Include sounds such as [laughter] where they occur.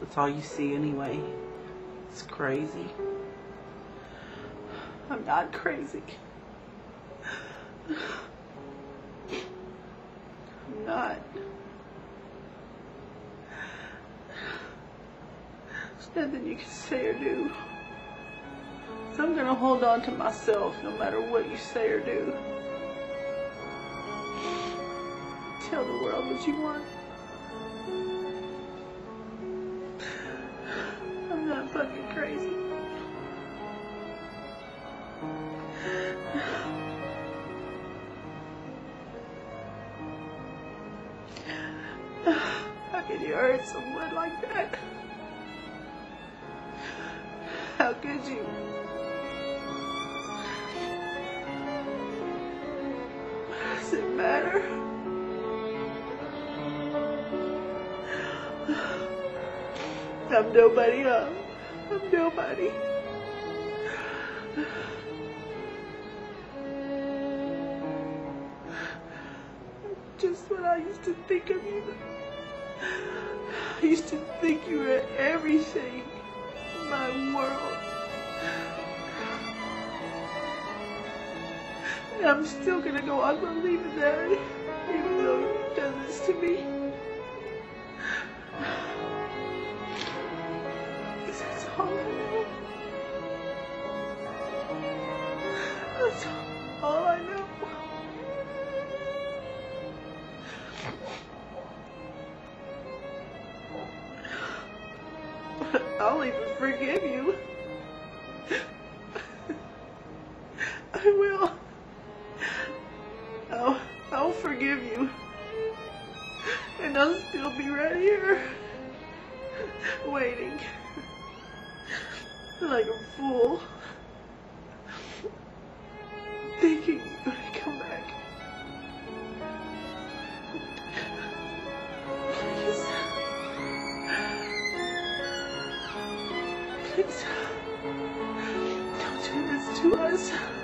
That's all you see anyway. It's crazy. I'm not crazy. I'm not. There's nothing you can say or do. So I'm gonna hold on to myself no matter what you say or do. Tell the world what you want. How could you hurt someone like that? How could you? Does it matter? I'm nobody, huh? I'm nobody. Just what I used to think of you. I used to think you were everything in my world. And I'm still gonna go on believing that, even though you've done this to me. 'Cause that's all I know. [laughs] I'll even forgive you. [laughs] I will. I'll, I'll forgive you. And I'll still be right here. Waiting. [laughs] Like a fool. Don't do this to us.